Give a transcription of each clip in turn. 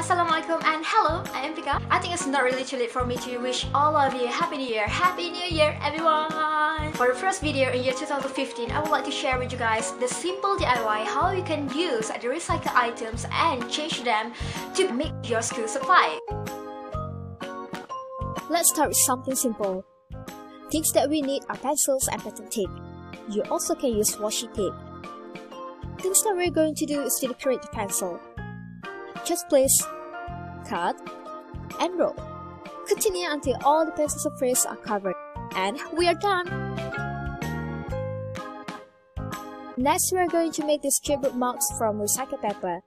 Assalamualaikum and hello, I am Pika. I think it's not really too late for me to wish all of you Happy New Year. Happy New Year everyone! For the first video in year 2015, I would like to share with you guys the simple DIY how you can use the recycled items and change them to make your school supply. Let's start with something simple. Things that we need are pencils and pattern tape. You also can use washi tape. Things that we're going to do is to decorate the pencil. Just place, cut, and roll. Continue until all the pencil surfaces are covered. And we are done! Next, we are going to make the strip marks from recycled paper.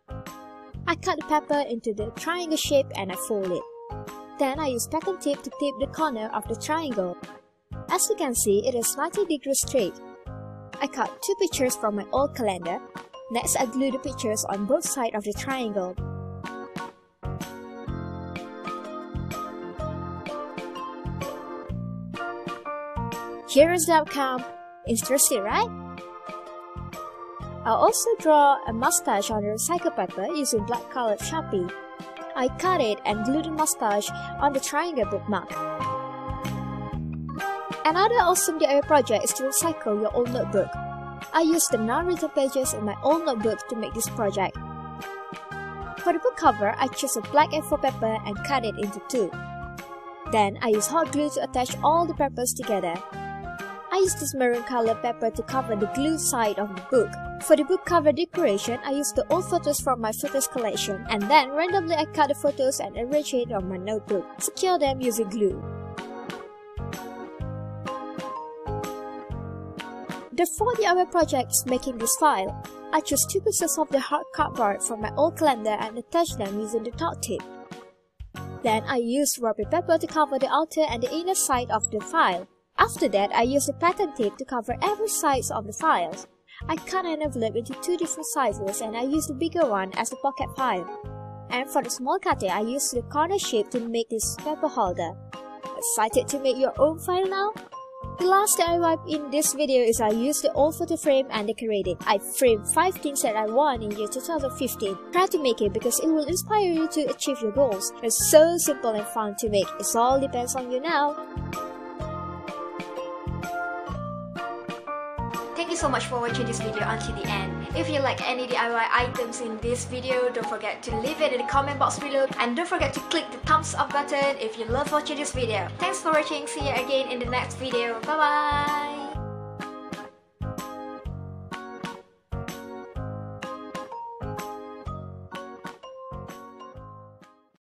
I cut the paper into the triangle shape and I fold it. Then I use pattern tape to tape the corner of the triangle. As you can see, it is 90 degrees straight. I cut two pictures from my old calendar. Next, I glue the pictures on both sides of the triangle. Outcome. Interesting, right? I'll also draw a mustache on the recycled paper using black colored Sharpie. I cut it and glued the mustache on the triangle bookmark. Another awesome DIY project is to recycle your old notebook. I used the non-written pages in my old notebook to make this project. For the book cover, I chose a black A4 paper and cut it into two. Then I used hot glue to attach all the papers together. I used this maroon colored paper to cover the glue side of the book. For the book cover decoration, I used the old photos from my photos collection, and then randomly I cut the photos and arranged it on my notebook. Secure them using glue. The fourth DIY project is making this file. I chose two pieces of the hard cardboard from my old calendar and attached them using the top tip. Then I used rubber paper to cover the outer and the inner side of the file. After that, I used a pattern tape to cover every side of the files. I cut an envelope into two different sizes and I used the bigger one as the pocket file. And for the small cutter, I used the corner shape to make this paper holder. Excited to make your own file now? The last DIY in this video is I used the old photo frame and decorate it. I framed 5 things that I won in year 2015. Try to make it because it will inspire you to achieve your goals. It's so simple and fun to make. It all depends on you now. You so much for watching this video until the end. If you like any DIY items in this video, don't forget to leave it in the comment box below and don't forget to click the thumbs up button if you love watching this video. Thanks for watching, see you again in the next video. Bye bye!